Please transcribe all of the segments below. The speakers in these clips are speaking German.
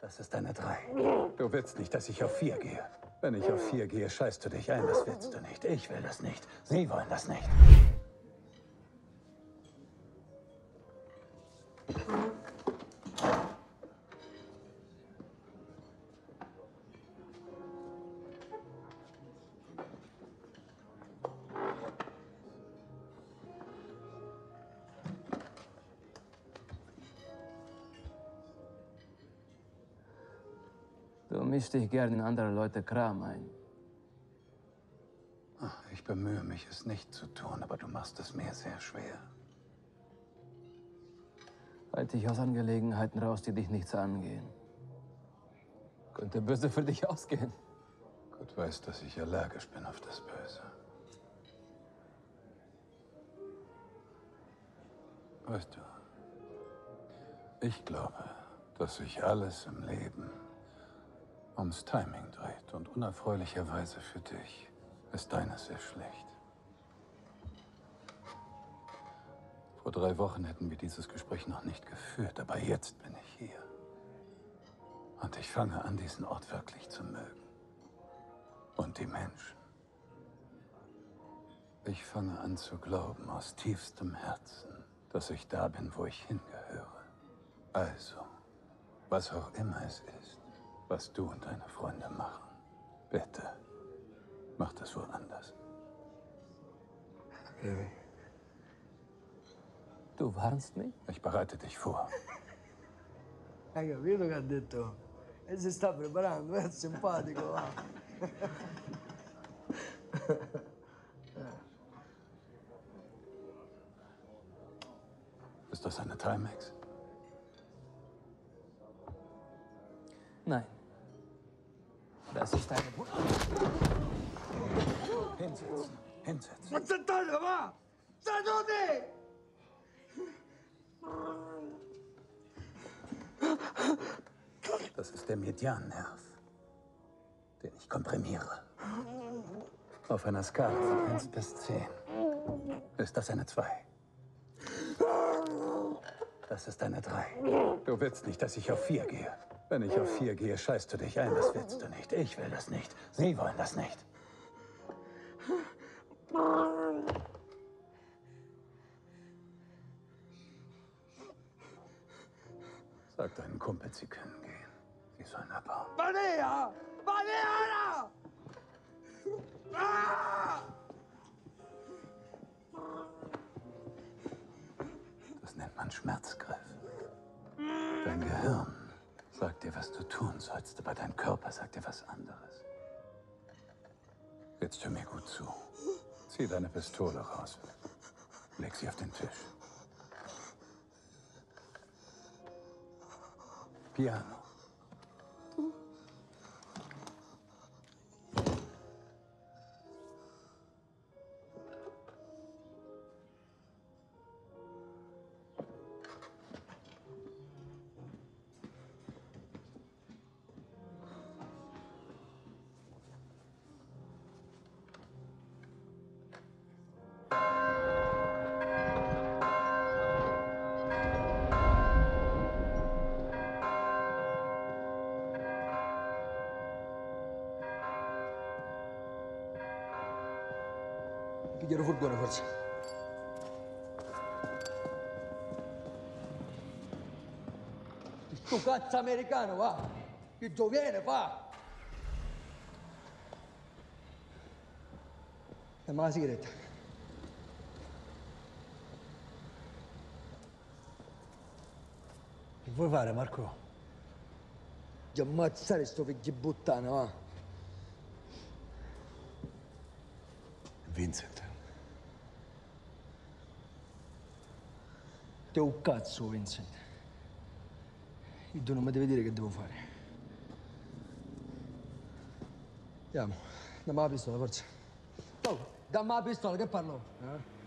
Das ist eine 3. Du willst nicht, dass ich auf 4 gehe. Wenn ich auf 4 gehe, scheißt du dich ein. Das willst du nicht. Ich will das nicht. Sie wollen das nicht. Du mischst dich gern in andere Leute Kram ein. Ich bemühe mich, es nicht zu tun, aber du machst es mir sehr schwer. Halt dich aus Angelegenheiten raus, die dich nichts angehen. Könnte böse für dich ausgehen. Gott weiß, dass ich allergisch bin auf das Böse. Weißt du, ich glaube, dass sich alles im Leben ums Timing dreht und unerfreulicherweise für dich ist deines sehr schlecht. Vor drei Wochen hätten wir dieses Gespräch noch nicht geführt, aber jetzt bin ich hier. Und ich fange an, diesen Ort wirklich zu mögen. Und die Menschen. Ich fange an zu glauben aus tiefstem Herzen, dass ich da bin, wo ich hingehöre. Also, was auch immer es ist, was du und deine Freunde machen, bitte, mach das woanders. Du warnst mich? Ich bereite dich vor. Hai capito che ha detto? E si sta preparando, è simpatico, va. Ist das eine Timex? Nein. Das ist eine... Hinsetzen, hinsetzen. Ma sentite, va! Seduti! Das ist der Mediannerv, den ich komprimiere. Auf einer Skala von 1 bis 10 ist das eine 2. Das ist eine 3. Du willst nicht, dass ich auf 4 gehe. Wenn ich auf 4 gehe, scheißt du dich ein. Das willst du nicht. Ich will das nicht. Sie wollen das nicht. Sag deinen Kumpels, sie können gehen. Sie sollen abhauen. Maria! Maria! Ah! Das nennt man Schmerzgriff. Tun sollst, aber dein Körper sagt dir was anderes. Jetzt hör mir gut zu. Zieh deine Pistole raus. Leg sie auf den Tisch. Piano. Pigliare furgone, forse. Sto cazzo americano, va! Che viene, fa! Dammi la sigaretta. Che vuoi fare, Marco? Già ammazzare sto figlio di puttana, va! Vincent. Te un cazzo, Vincent. Io tu non mi devi dire che devo fare. Andiamo. Dammi la pistola, forza. Oh, dammi la pistola, che parlo? Eh?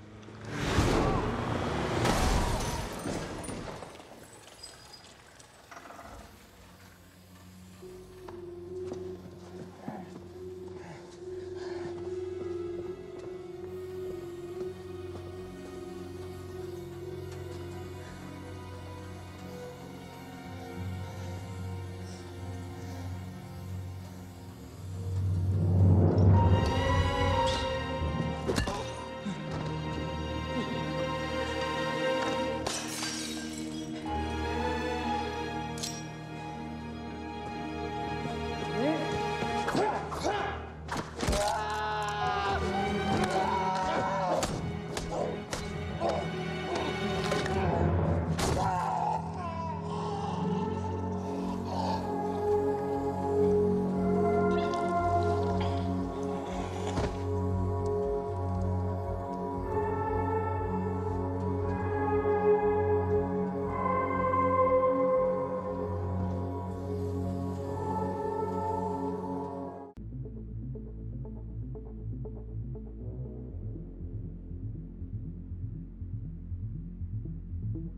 Thank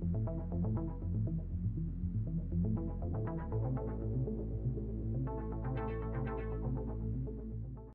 you.